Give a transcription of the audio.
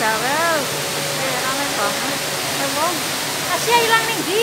jawel. Eh, rame banget. Ya wong. Asia ilang ning ndi?